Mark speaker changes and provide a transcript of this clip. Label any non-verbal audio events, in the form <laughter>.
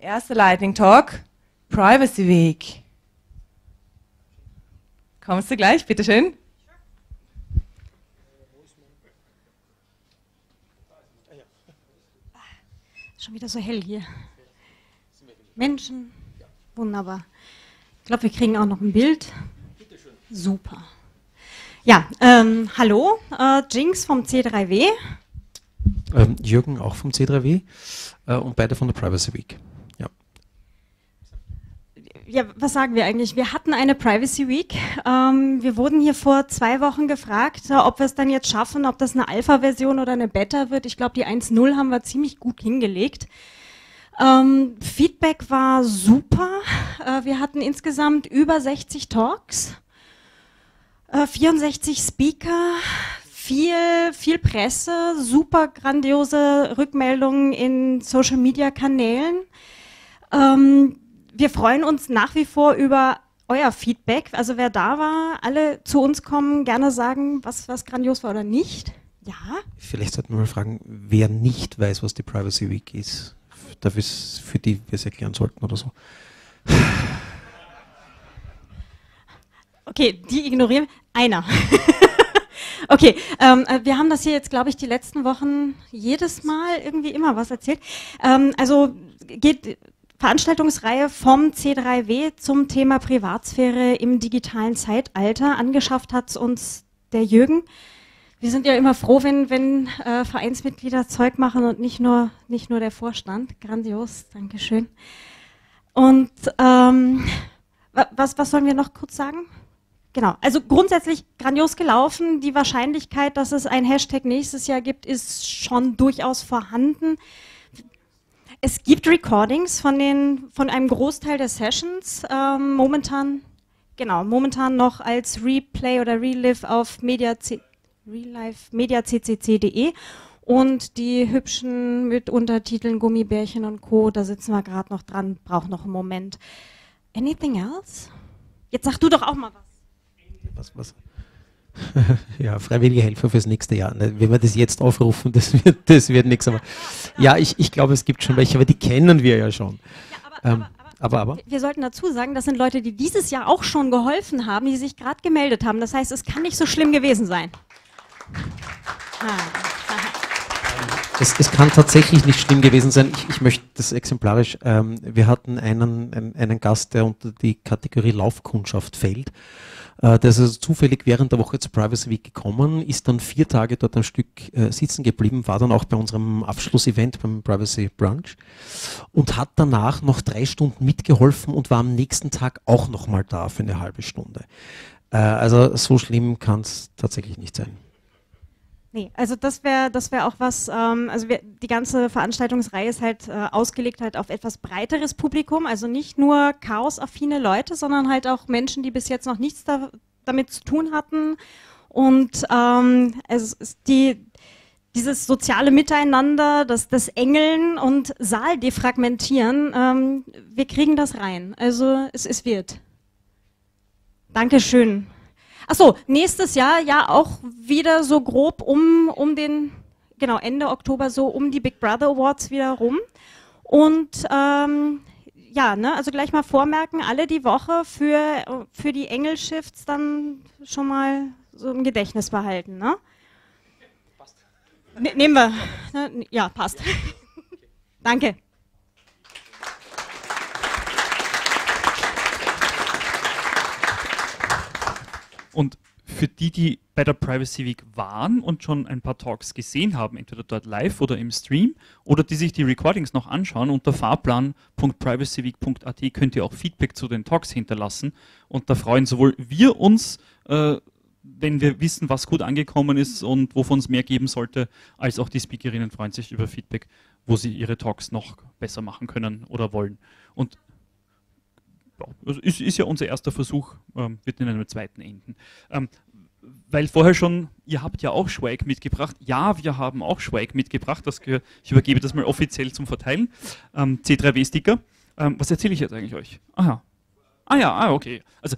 Speaker 1: Erster Lightning Talk, Privacy Week. Kommst du gleich, bitteschön?
Speaker 2: Schon wieder so hell hier. Menschen, wunderbar. Ich glaube, wir kriegen auch noch ein Bild. Super. Ja, ähm, hallo, äh, Jinx vom C3W.
Speaker 3: Ähm, Jürgen auch vom C3W äh, und beide von der Privacy Week. Ja.
Speaker 2: Was sagen wir eigentlich? Wir hatten eine Privacy Week. Ähm, wir wurden hier vor zwei Wochen gefragt, äh, ob wir es dann jetzt schaffen, ob das eine Alpha-Version oder eine Beta wird. Ich glaube, die 1.0 haben wir ziemlich gut hingelegt. Ähm, Feedback war super. Äh, wir hatten insgesamt über 60 Talks, äh, 64 Speaker, viel, viel Presse, super grandiose Rückmeldungen in Social Media Kanälen. Ähm, wir freuen uns nach wie vor über euer Feedback. Also wer da war, alle zu uns kommen, gerne sagen, was, was grandios war oder nicht. Ja.
Speaker 3: Vielleicht sollten wir mal fragen, wer nicht weiß, was die Privacy Week ist. Dafür für die wir es erklären sollten oder so.
Speaker 2: Okay, die ignorieren. Einer. <laughs> okay, ähm, äh, wir haben das hier jetzt, glaube ich, die letzten Wochen jedes Mal irgendwie immer was erzählt. Ähm, also geht Veranstaltungsreihe vom C3W zum Thema Privatsphäre im digitalen Zeitalter. Angeschafft hat uns der Jürgen. Wir sind ja immer froh, wenn, wenn äh, Vereinsmitglieder Zeug machen und nicht nur, nicht nur der Vorstand. Grandios, Dankeschön. Und ähm, was, was sollen wir noch kurz sagen? Genau, also grundsätzlich grandios gelaufen. Die Wahrscheinlichkeit, dass es ein Hashtag nächstes Jahr gibt, ist schon durchaus vorhanden. Es gibt Recordings von, den, von einem Großteil der Sessions. Ähm, momentan, genau, momentan noch als Replay oder Relive auf Media realifemediaccc.de und die hübschen mit Untertiteln Gummibärchen und Co. Da sitzen wir gerade noch dran, braucht noch einen Moment. Anything else? Jetzt sag du doch auch mal was.
Speaker 3: Was, was? <laughs> ja, freiwillige Helfer fürs nächste Jahr. Ne? Wenn wir das jetzt aufrufen, <laughs> das wird, das wird nichts. Aber ja, ich, ich glaube, es gibt schon welche, aber die kennen wir ja schon. Ja, aber,
Speaker 2: ähm, aber, aber, Wir sollten dazu sagen, das sind Leute, die dieses Jahr auch schon geholfen haben, die sich gerade gemeldet haben. Das heißt, es kann nicht so schlimm gewesen sein.
Speaker 3: Es, es, kann tatsächlich nicht schlimm gewesen sein. Ich, ich möchte das exemplarisch. Ähm, wir hatten einen, einen, einen, Gast, der unter die Kategorie Laufkundschaft fällt. Äh, der ist also zufällig während der Woche zur Privacy Week gekommen, ist dann vier Tage dort ein Stück äh, sitzen geblieben, war dann auch bei unserem Abschlussevent beim Privacy Brunch und hat danach noch drei Stunden mitgeholfen und war am nächsten Tag auch nochmal da für eine halbe Stunde. Äh, also so schlimm kann es tatsächlich nicht sein.
Speaker 2: Nee, also das wäre das wäre auch was, ähm, also wir, die ganze Veranstaltungsreihe ist halt äh, ausgelegt halt auf etwas breiteres Publikum, also nicht nur chaosaffine Leute, sondern halt auch Menschen, die bis jetzt noch nichts da, damit zu tun hatten. Und ähm, es ist die, dieses soziale Miteinander, das, das Engeln und Saal defragmentieren, ähm, wir kriegen das rein. Also es, es wird. Dankeschön. Achso, nächstes Jahr ja auch wieder so grob um, um den, genau, Ende Oktober so um die Big Brother Awards wieder rum. Und ähm, ja, ne, also gleich mal vormerken, alle die Woche für, für die Engelshifts dann schon mal so im Gedächtnis behalten. Ne? Passt. Ne, nehmen wir. Ne, ja, passt. <laughs> Danke.
Speaker 4: Und für die, die bei der Privacy Week waren und schon ein paar Talks gesehen haben, entweder dort live oder im Stream, oder die sich die Recordings noch anschauen, unter fahrplan.privacyweek.at könnt ihr auch Feedback zu den Talks hinterlassen. Und da freuen sowohl wir uns, äh, wenn wir wissen, was gut angekommen ist und wovon es mehr geben sollte, als auch die Speakerinnen freuen sich über Feedback, wo sie ihre Talks noch besser machen können oder wollen. Und also ist, ist, ja unser erster Versuch, ähm, wird in einem zweiten enden. Ähm, weil vorher schon, ihr habt ja auch Schweig mitgebracht. Ja, wir haben auch Schweig mitgebracht. Das gehört, ich übergebe das mal offiziell zum Verteilen. Ähm, C3W-Sticker. Ähm, was erzähle ich jetzt eigentlich euch? Aha. Ah ja, ah, okay. Also